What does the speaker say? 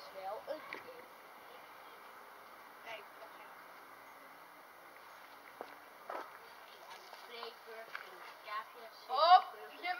Dus wel een. Kijk, dat. Spreker, en. Op je